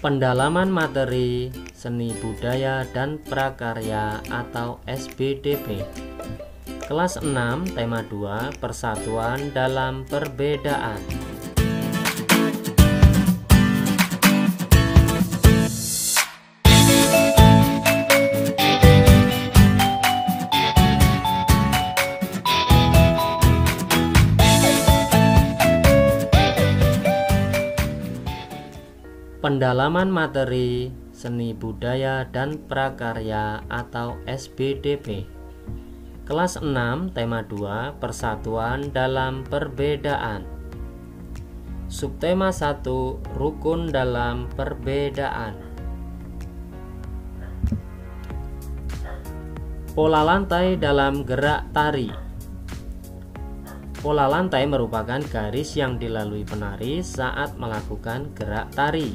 Pendalaman materi seni budaya dan prakarya atau SBDP Kelas 6 tema 2 Persatuan dalam perbedaan Pendalaman materi seni budaya dan prakarya atau SBDP Kelas 6 tema 2 Persatuan dalam perbedaan. Subtema 1 Rukun dalam perbedaan. Pola lantai dalam gerak tari Pola lantai merupakan garis yang dilalui penari saat melakukan gerak tari.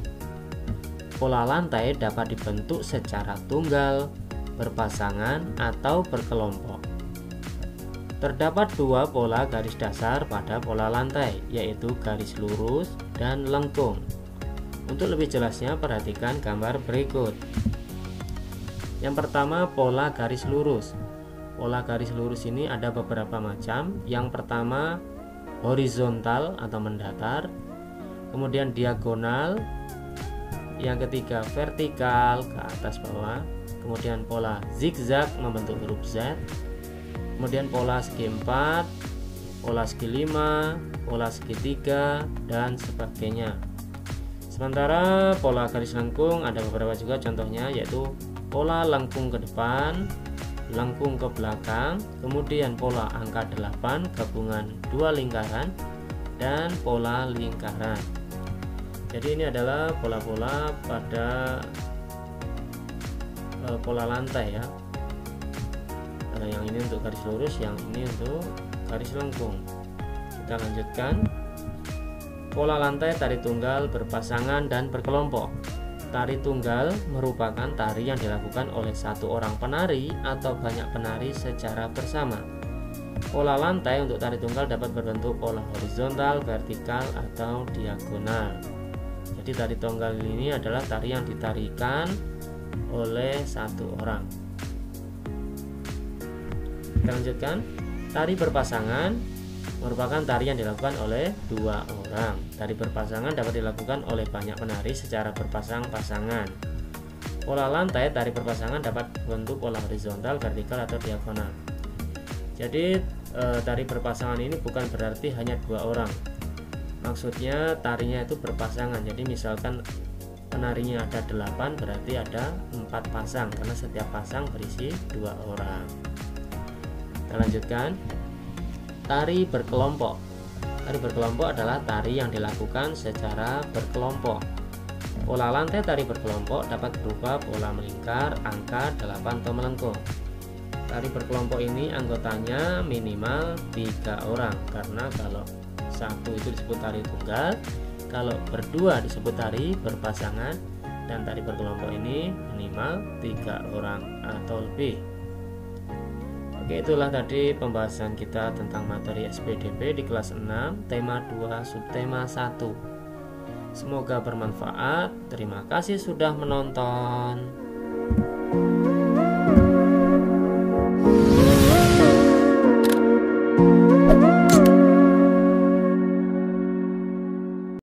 Pola lantai dapat dibentuk secara tunggal, berpasangan, atau berkelompok. Terdapat dua pola garis dasar pada pola lantai, yaitu garis lurus dan lengkung. Untuk lebih jelasnya, perhatikan gambar berikut. Yang pertama, pola garis lurus. Pola garis lurus ini ada beberapa macam. Yang pertama, horizontal atau mendatar, kemudian diagonal, yang ketiga vertikal ke atas bawah. Kemudian pola zigzag membentuk huruf Z. Kemudian pola segi 4 pola segi 5 pola segi 3 dan sebagainya. Sementara pola garis lengkung ada beberapa juga contohnya yaitu pola lengkung ke depan lengkung ke belakang kemudian pola angka 8 gabungan dua lingkaran dan pola lingkaran. Jadi ini adalah pola-pola pada uh, pola lantai ya. Nah, yang ini untuk garis lurus yang ini untuk garis lengkung. Kita lanjutkan. Pola lantai tari tunggal berpasangan dan berkelompok tari tunggal merupakan tari yang dilakukan oleh satu orang penari atau banyak penari secara bersama Pola lantai untuk tari tunggal dapat berbentuk pola horizontal, vertikal, atau diagonal. Jadi tari tonggal ini adalah tari yang ditarikan oleh satu orang. Kita lanjutkan. Tari berpasangan merupakan tari yang dilakukan oleh dua orang. Tari berpasangan dapat dilakukan oleh banyak penari secara berpasang-pasangan. Pola lantai tari berpasangan dapat bentuk pola horizontal, vertikal, atau diagonal. Jadi e, tari berpasangan ini bukan berarti hanya dua orang, maksudnya tarinya itu berpasangan jadi misalkan penarinya ada 8 berarti ada empat pasang karena setiap pasang berisi dua orang kita lanjutkan tari berkelompok. Tari berkelompok adalah tari yang dilakukan secara berkelompok. Pola lantai tari berkelompok dapat berupa pola melingkar angka 8 atau melengkung. Tari berkelompok ini anggotanya minimal tiga orang karena kalau satu itu disebut tari tunggal kalau berdua disebut tari berpasangan dan tari berkelompok ini minimal tiga orang atau lebih Oke itulah tadi pembahasan kita tentang materi SPDP di kelas 6 tema 2 subtema 1 Semoga bermanfaat. Terima kasih sudah menonton